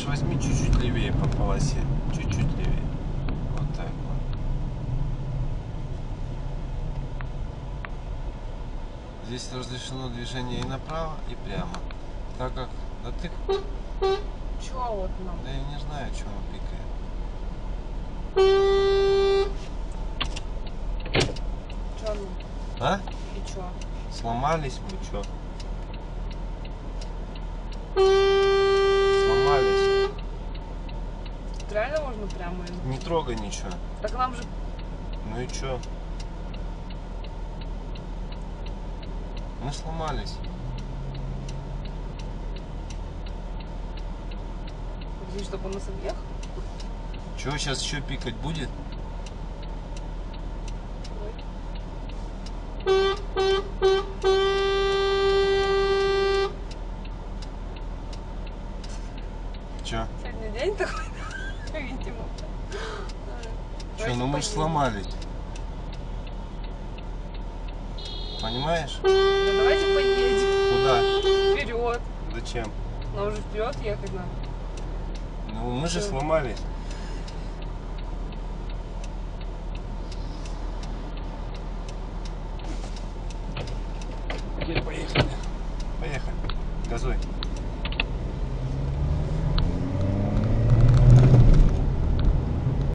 Миш, возьми чуть-чуть левее по полосе. Чуть-чуть левее. Вот так вот. Здесь разрешено движение и направо, и прямо. Так как... Да ты... Чего вот нам? Да я не знаю, что он пикает. А? И чё? Сломались мы, чё? Можно прямо? Не трогай ничего. Так нам же Ну и чё? Мы сломались. Подожди, чтобы он нас объехал? Чего сейчас еще пикать будет? Чё? Сегодня день такой. Чё, ну мы ж сломались. Понимаешь? Да давайте поедем. Куда? Вперед. Зачем? Нам уже вперед ехать надо. Ну мы же сломались. Теперь поехали. Поехали. Газуй.